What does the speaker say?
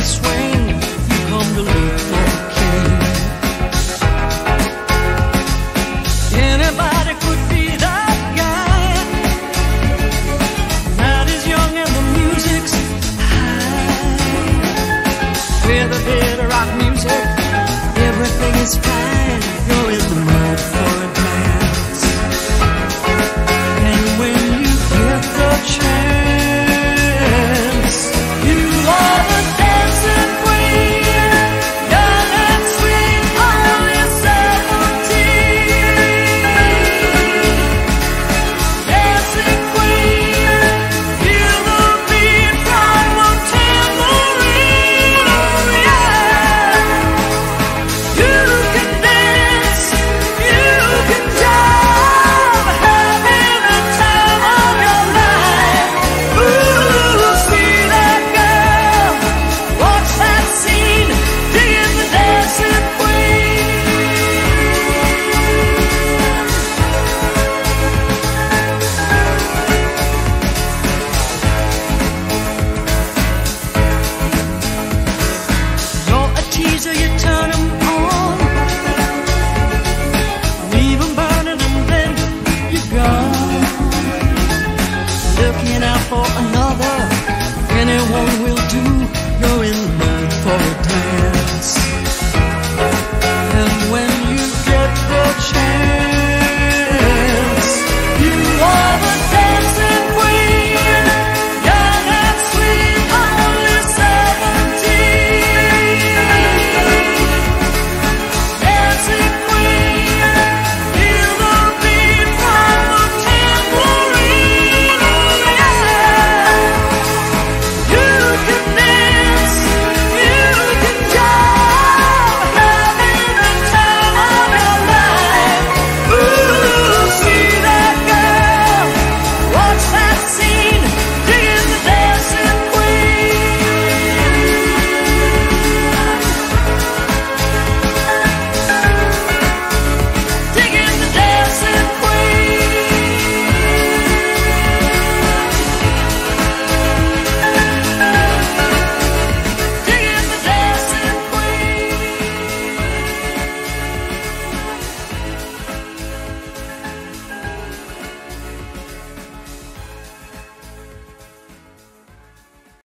it's when you come to look for king. Anybody could be that guy. Young the music's high. With rock music, everything is fine. anyone